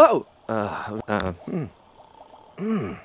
Oh! Uh, uh, mm. Mm.